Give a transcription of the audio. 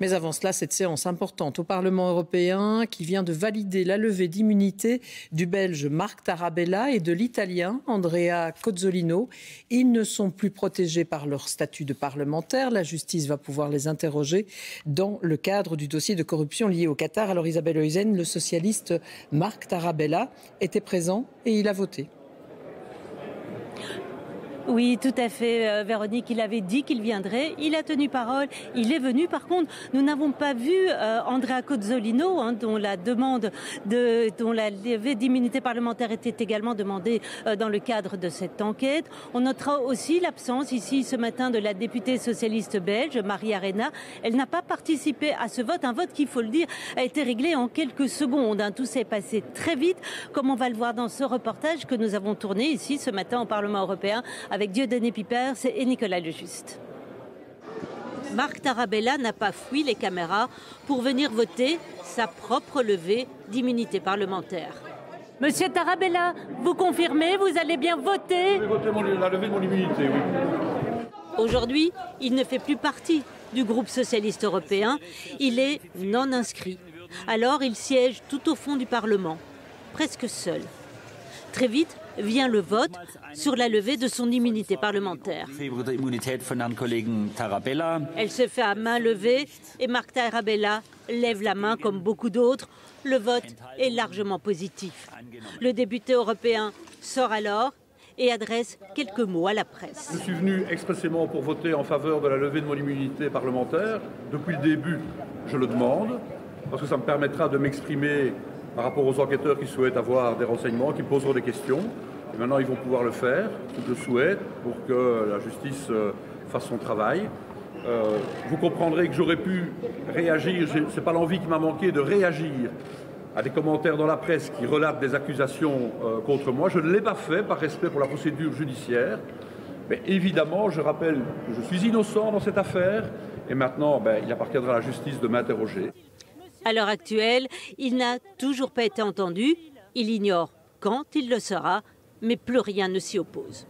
Mais avant cela, cette séance importante au Parlement européen qui vient de valider la levée d'immunité du Belge Marc Tarabella et de l'Italien Andrea Cozzolino. Ils ne sont plus protégés par leur statut de parlementaire. La justice va pouvoir les interroger dans le cadre du dossier de corruption lié au Qatar. Alors Isabelle Heusen, le socialiste Marc Tarabella, était présent et il a voté. Oui, tout à fait, euh, Véronique. Il avait dit qu'il viendrait. Il a tenu parole. Il est venu. Par contre, nous n'avons pas vu euh, Andrea Cozzolino, hein, dont la demande de, dont la levée d'immunité parlementaire était également demandée euh, dans le cadre de cette enquête. On notera aussi l'absence ici ce matin de la députée socialiste belge, Marie Arena. Elle n'a pas participé à ce vote. Un vote qui, il faut le dire, a été réglé en quelques secondes. Hein. Tout s'est passé très vite, comme on va le voir dans ce reportage que nous avons tourné ici ce matin au Parlement européen avec Dieudonné Pipers et Nicolas Lejuste. Marc Tarabella n'a pas fui les caméras pour venir voter sa propre levée d'immunité parlementaire. Monsieur Tarabella, vous confirmez, vous allez bien voter? Je vais voter mon- la levée de mon immunité, oui. Aujourd'hui, il ne fait plus partie du groupe socialiste européen. Il est non inscrit. Alors, il siège tout au fond du Parlement, presque seul. Très vite vient le vote sur la levée de son immunité parlementaire. Elle se fait à main levée et Marc Tarabella lève la main comme beaucoup d'autres. Le vote est largement positif. Le député européen sort alors et adresse quelques mots à la presse. Je suis venu expressément pour voter en faveur de la levée de mon immunité parlementaire. Depuis le début, je le demande, parce que ça me permettra de m'exprimer par rapport aux enquêteurs qui souhaitent avoir des renseignements, qui poseront des questions. Et maintenant, ils vont pouvoir le faire, je le souhaite, pour que la justice euh, fasse son travail. Euh, vous comprendrez que j'aurais pu réagir, ce n'est pas l'envie qui m'a manqué de réagir à des commentaires dans la presse qui relatent des accusations euh, contre moi. Je ne l'ai pas fait par respect pour la procédure judiciaire. Mais évidemment, je rappelle que je suis innocent dans cette affaire et maintenant, ben, il appartiendra à la justice de m'interroger. À l'heure actuelle, il n'a toujours pas été entendu. Il ignore quand il le sera, mais plus rien ne s'y oppose.